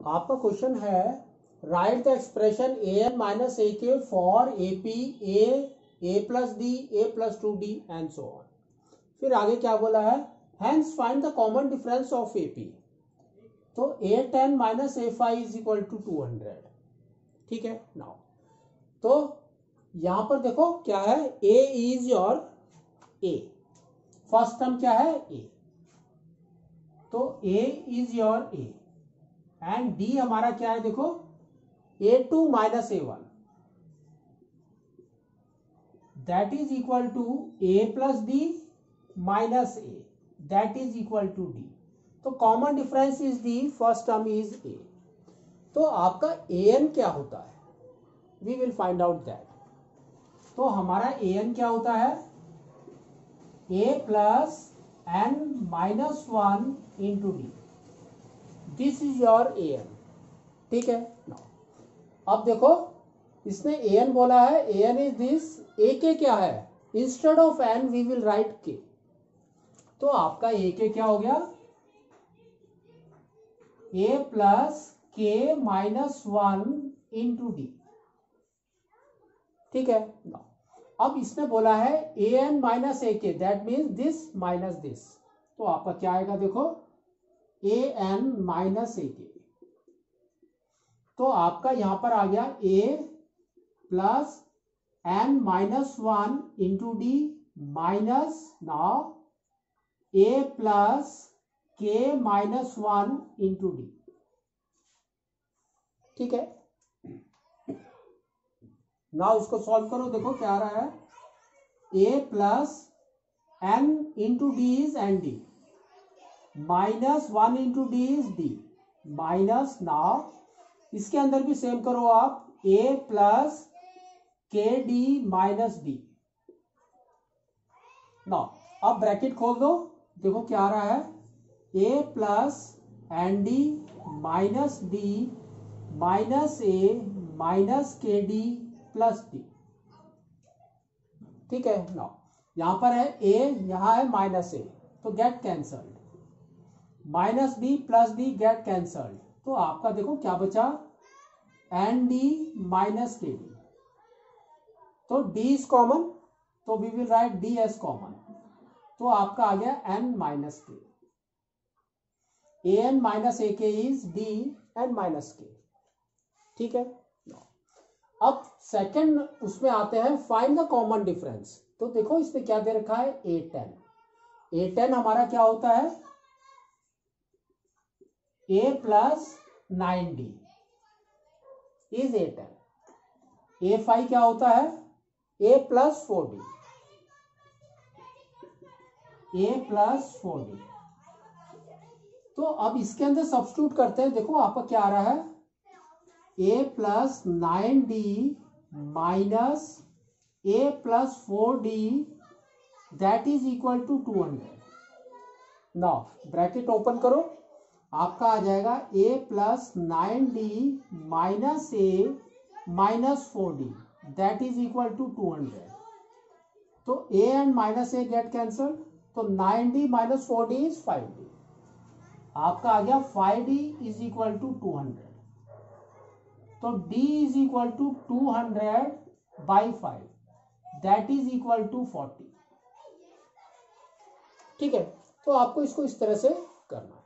आपका क्वेश्चन है write the expression A N minus A K for A P A A plus D A plus two D and so on फिर आगे क्या बोला है? Hence find the common difference of A P तो A ten minus A five is equal to two hundred ठीक है? Now तो यहाँ पर देखो क्या है? A is your A first term क्या है? ए तो A is your A and D हमारा क्या है देखो? A two minus A one that is equal to A plus D minus A that is equal to D तो common difference is D first term is A तो आपका A N क्या होता है? We will find out that तो हमारा A N क्या होता है? A plus N minus one into D this is your A N ठीक है? अब देखो, इसने ए एन बोला है। A N is this A K क्या है? Instead of N we will write K तो आपका ए के क्या हो गया? A plus K minus one into D ठीक है? अब इसने बोला है ए N minus A K that means this minus this तो आपका क्या आएगा देखो? ए एन माइनस ए के तो आपका यहाँ पर आ गया A plus N minus one into D minus now A plus K minus one into D ठीक है? नाउ इसको सॉल्व करो, देखो क्या आ रहा है। A plus N into D is N D minus one into D is D. Minus now इसके अंदर भी सेम करो आप। A plus K D minus D now अब ब्रैकेट खोल दो। देखो क्या आ रहा है। A plus N D minus D minus A minus K D plus D ठीक है? नाउ यहाँ पर है ए यहाँ है माइनस ए तो get cancelled minus D plus D get cancelled. तो आपका देखो क्या बचा? N D minus K D. तो डी इज़ कॉमन तो we will write D as common. तो आपका आ गया N minus K. N minus A K is D N minus के। ठीक है? अब सेकंड उसमें आते हैं, फाइंड द कॉमन डिफरेंस। तो देखो इसमें क्या दे रखा है? ए टेन। ए टेन हमारा क्या होता है? A plus nine D is A ten A five क्या होता है? A plus four D A plus four D तो अब इसके अंदर सब्सटीट्यूट करते हैं। देखो, आपका क्या आ रहा है? A plus nine D minus A plus four D that is equal to two hundred now bracket open करो। आपका आ जाएगा A plus nine D minus A minus four D that is equal to two hundred तो A and minus A get cancel तो nine D minus four D is five D आपका आ गया five D is equal to two hundred तो D is equal to two hundred by five that is equal to forty ठीक है? तो आपको इसको इस तरह से करना